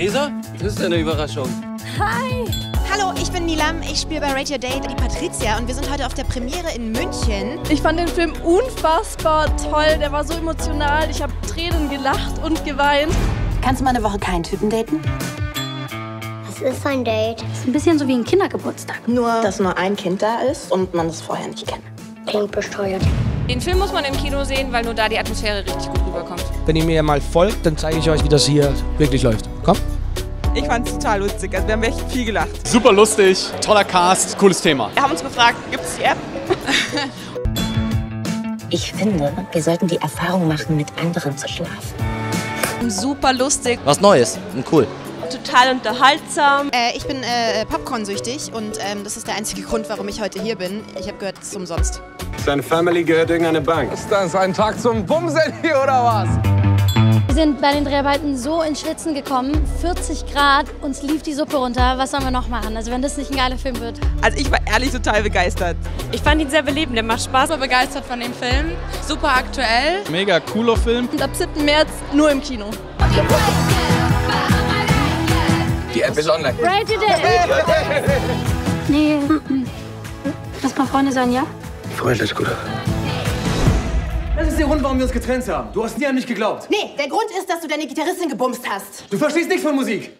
Theresa? Das ist eine Überraschung. Hi! Hallo, ich bin Nilam. Ich spiele bei Radio Date die Patricia und wir sind heute auf der Premiere in München. Ich fand den Film unfassbar toll. Der war so emotional. Ich habe Tränen gelacht und geweint. Kannst du mal eine Woche keinen Typen daten? Was ist ein Date? Das ist ein bisschen so wie ein Kindergeburtstag. Nur, dass nur ein Kind da ist und man es vorher nicht kennt. Klingt besteuert. Den Film muss man im Kino sehen, weil nur da die Atmosphäre richtig gut rüberkommt. Wenn ihr mir mal folgt, dann zeige ich euch, wie das hier wirklich läuft. Komm. Ich fand es total lustig. Also wir haben echt viel gelacht. Super lustig, toller Cast, cooles Thema. Wir haben uns gefragt, gibt es die App? ich finde, wir sollten die Erfahrung machen, mit anderen zu schlafen. Super lustig. Was Neues und cool. Total unterhaltsam. Äh, ich bin äh, Popcorn-süchtig und ähm, das ist der einzige Grund, warum ich heute hier bin. Ich habe gehört, es ist umsonst. Seine Family gehört irgendeine Bank. Ist das ein Tag zum Bumsen hier oder was? Wir sind bei den Dreharbeiten so ins Schwitzen gekommen, 40 Grad, uns lief die Suppe runter. Was sollen wir noch machen? Also wenn das nicht ein geiler Film wird. Also ich war ehrlich total begeistert. Ich fand ihn sehr belebend. Der macht Spaß. Super begeistert von dem Film. Super aktuell. Mega cooler Film. Und ab 7. März nur im Kino. Die App ist online. Radio Day! Nee, lass mal Freunde sein, ja? Freund ist gut. Das ist der Grund, warum wir uns getrennt haben. Du hast nie an mich geglaubt. Nee, der Grund ist, dass du deine Gitarristin gebumst hast. Du verstehst nichts von Musik.